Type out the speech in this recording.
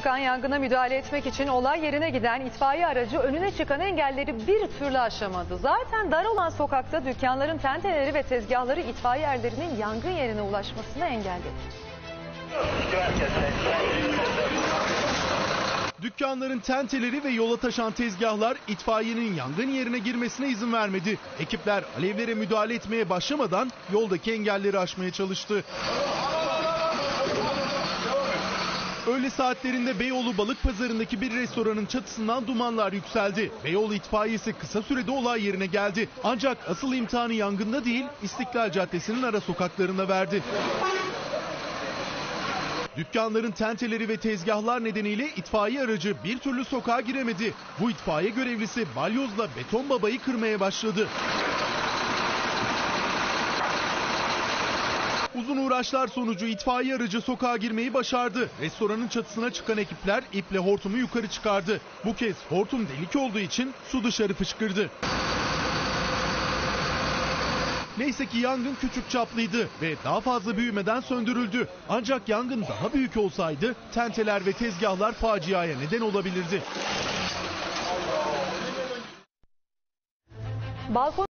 Çıkan yangına müdahale etmek için olay yerine giden itfaiye aracı önüne çıkan engelleri bir türlü aşamadı. Zaten dar olan sokakta dükkanların tenteleri ve tezgahları itfaiye erlerinin yangın yerine ulaşmasını engelledi. Dükkanların tenteleri ve yola taşan tezgahlar itfaiyenin yangın yerine girmesine izin vermedi. Ekipler alevlere müdahale etmeye başlamadan yoldaki engelleri aşmaya çalıştı. Öğle saatlerinde Beyoğlu Balık Pazarı'ndaki bir restoranın çatısından dumanlar yükseldi. Beyoğlu itfaiyesi kısa sürede olay yerine geldi. Ancak asıl imtihanı yangında değil İstiklal Caddesi'nin ara sokaklarında verdi. Dükkanların tenteleri ve tezgahlar nedeniyle itfaiye aracı bir türlü sokağa giremedi. Bu itfaiye görevlisi balyozla beton babayı kırmaya başladı. Uzun uğraşlar sonucu itfaiye aracı sokağa girmeyi başardı. Restoranın çatısına çıkan ekipler iple hortumu yukarı çıkardı. Bu kez hortum delik olduğu için su dışarı fışkırdı. Neyse ki yangın küçük çaplıydı ve daha fazla büyümeden söndürüldü. Ancak yangın daha büyük olsaydı tenteler ve tezgahlar faciaya neden olabilirdi. Balkon